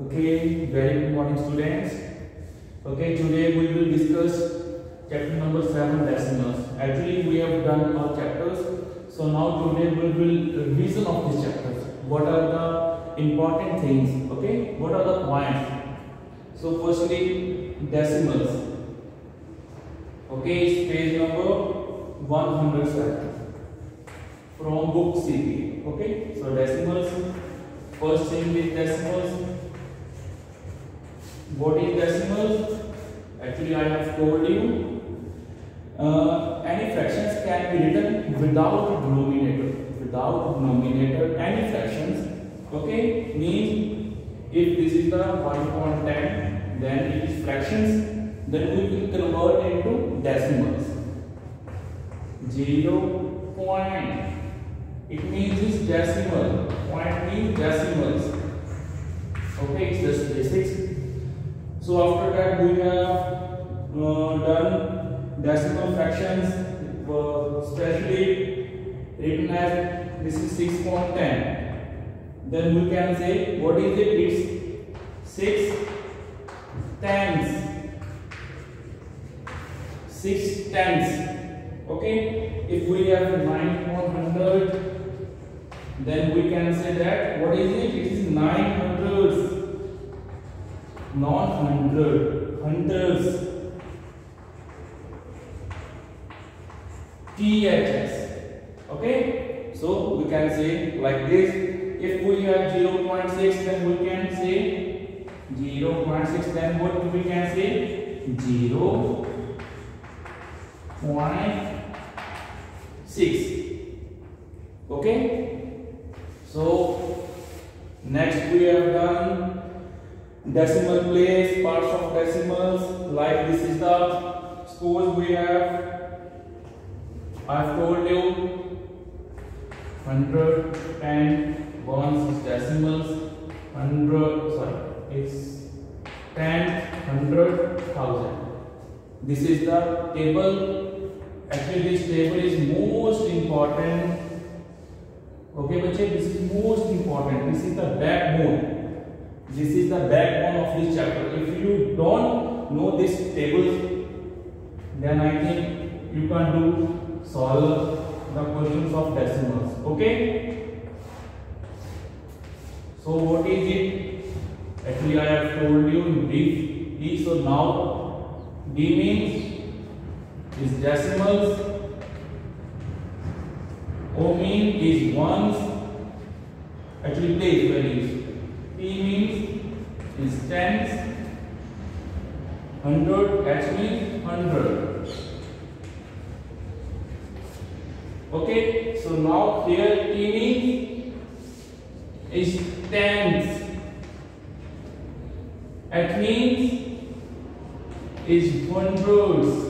Okay, very good morning students. Okay, today we will discuss chapter number 7 decimals. Actually we have done our chapters. So now today we will revision of these chapters. What are the important things? Okay, what are the points? So firstly decimals. Okay, it's page number 107 from book CP. Okay, so decimals. First thing is decimals. What is decimals? Actually, I have told you. Uh, any fractions can be written without denominator. Without denominator, any fractions. Okay, means if this is the 1.10, then it is fractions. Then we will convert into decimals. Zero point. It means it's decimal. Point means decimals. Okay, it's just basics. So after that we have uh, done decimal fractions, uh, especially written as this is 6.10. Then we can say what is it? It's 6 tenths. 6 tenths. Okay, if we have 9 100, then we can say that what is it? It is 9 hundreds not hundred, hundreds. THS. Okay, so we can say like this. If we have 0.6, then we can say 0.6. Then what we can say 0 0.6. Okay, so next we have done decimal place, parts of decimals, like this is the, suppose we have, I have told you, 100 and ones is decimals, 100, sorry, it's 10, 100, 1000. This is the table, actually this table is most important, okay bache, this is most important, this is the backbone this is the backbone of this chapter. If you don't know this tables then i think you can do solve the questions of decimals. Okay? So what is it? Actually i have told you in brief d so now d means is decimals o mean is ones actually place values. means tens, hundred, H means hundred. Okay, so now here T means is tens. H means is hundreds.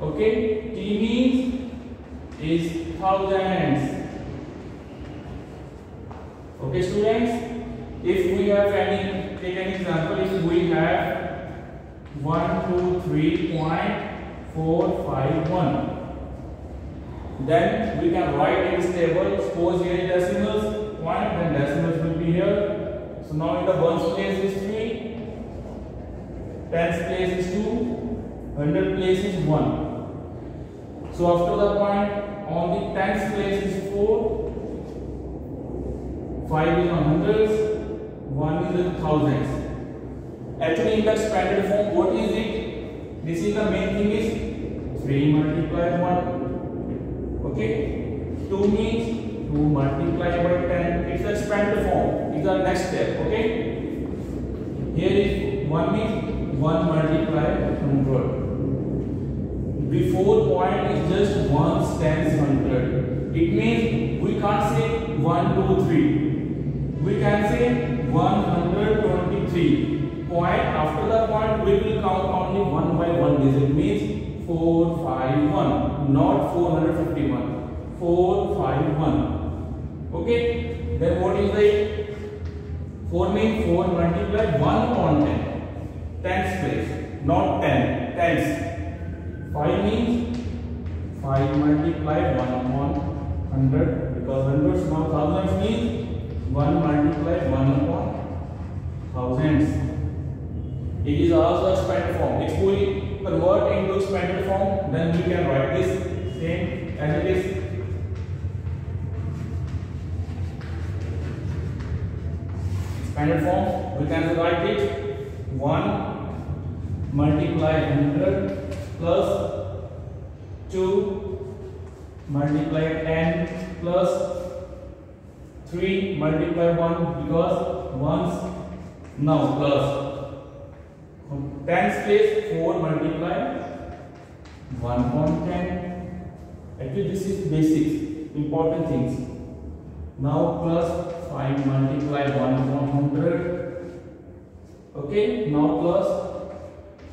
Okay, T means is thousands. Okay students, if we have any, take an example, if we have 1, 2, 3 point 4, 5, 1, then we can write in this table, suppose here decimals, point, then decimals will be here. So now in the ones place is 3, tens place is 2, hundred place is 1. So after the point, on the tens place is 4, 5 is on hundreds, 1 is in thousands. Actually in the expanded form, what is it? This is the main thing is 3 multiplied 1. Okay? 2 means 2 multiplied by 10. It's the expanded form. It's the next step. Okay? Here is 1 means 1 multiplied 100. Before point is just 1 tens 100. It means we can't say 1, 2, 3 we can say 123 point after the point we will count only one by one. Digit means 451 not 451 451 okay? Then what is the 4 means 4 multiply 1 on 10 tens place not 10 tens. 5 means 5 multiplied 1 upon 100 because hundreds now thousands means one multiply one upon thousand it is also expanded form it fully convert into form then we can write this same as it is expanded form we can write it one multiply hundred plus two multiply ten plus 3 multiply 1 because once now plus. 10's place 4 multiply 1.10 actually this is basics important things. Now plus 5 multiply 100 okay now plus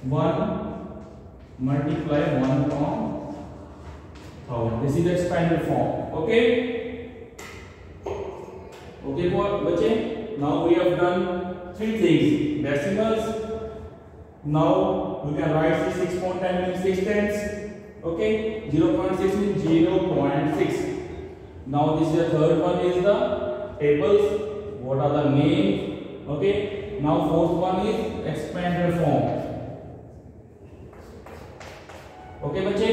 1 multiply 1 upon 1000 this is the expanded form okay okay bache now we have done three things decimals now we can write 6.10 means 6 tenths. Okay, 0.6 means 0.6. Now this is the third one is the tables. What are the names? Okay. Now fourth one is expanded form. Okay, bache.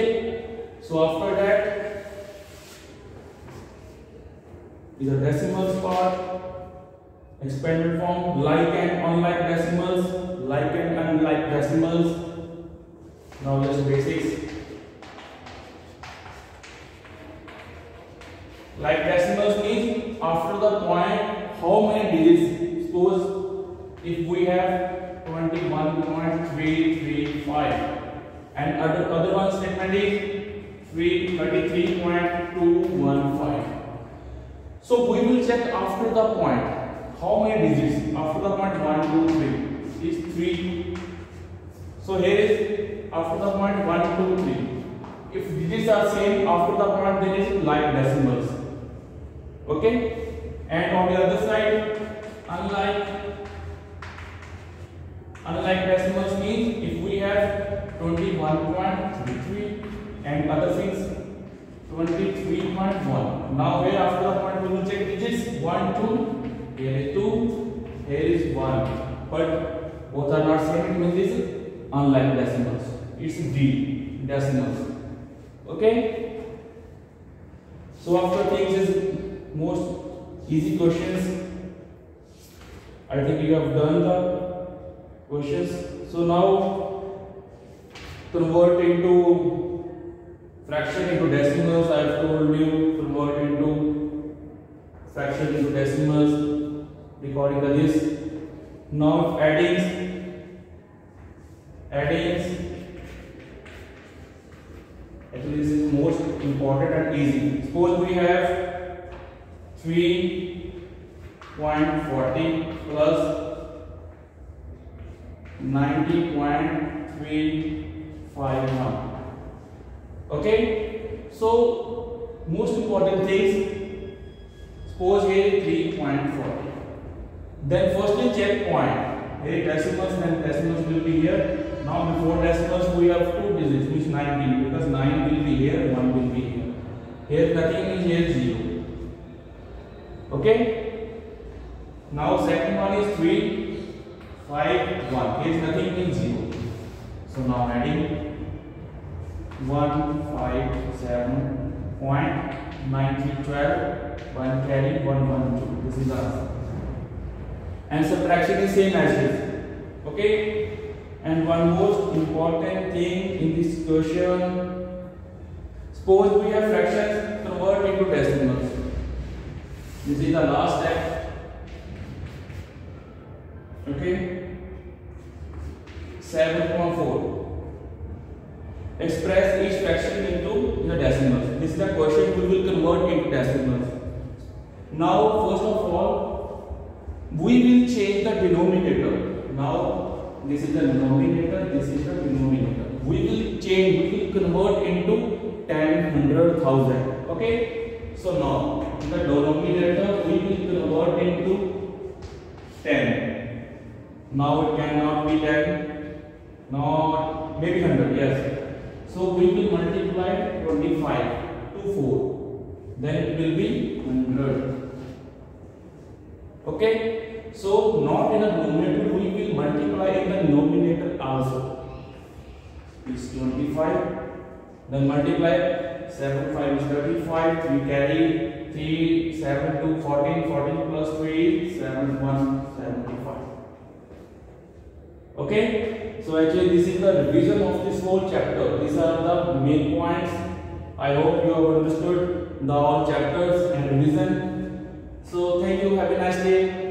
So after that is the decimals part, expanded form, like and unlike decimals like and unlike decimals. Now just basics. Like decimals means after the point how many digits? Suppose if we have 21.335 and other other one statement is 333.215. So we will check after the point how many digits after the point 1, 2, 3 is 3. So here is after the point 1, 2, 3. If digits are same after the point then is like decimals. Okay? And on the other side, unlike unlike decimals means if we have 21.33 and other things 23.1. Now here after the point we will check digits 1, 2, here is 2, here is 1. But both are not same it means this unlike decimals it's d decimals okay so after things is most easy questions i think you have done the questions so now convert into fraction into decimals i have told you convert into fraction into decimals according to this now adding addings. Actually this is most important and easy. Suppose we have 3.40 plus 90.351 okay so most important things suppose here 3.40 then firstly check point here decimals then decimals will be here now before decimals we have two digits which 19 because 9 will be here, 1 will be here. Here nothing is here 0. Okay? Now second one is 3, 5, 1. Here is nothing in 0. So now adding 1, 5, 7, point 90, 12, 1 carry, 1, 1, 2. This is the answer. And subtraction is same as this. Okay? And one most important thing in this question, suppose we have fractions convert into decimals. This is the last step. Okay. 7.4. Express each fraction into the decimals. This is the question we will convert into decimals. Now, first of all, we will change the denominator. Now, this is the denominator, this is the denominator. We will change, we will convert into 10, 100, 1000. Okay? So now, the denominator we will convert into 10. Now it cannot be 10. Now, maybe 100, yes. So we will multiply 25 to 4. Then it will be 100. Okay. So not in the numerator, we will multiply in the denominator also. Is 25. Then multiply 7 5 is 35. We carry 3 7 to 14. 14 plus 3 7 1 75. Okay. So actually this is the revision of this whole chapter. These are the main points. I hope you have understood the all chapters and revision. So thank you. Have a nice day.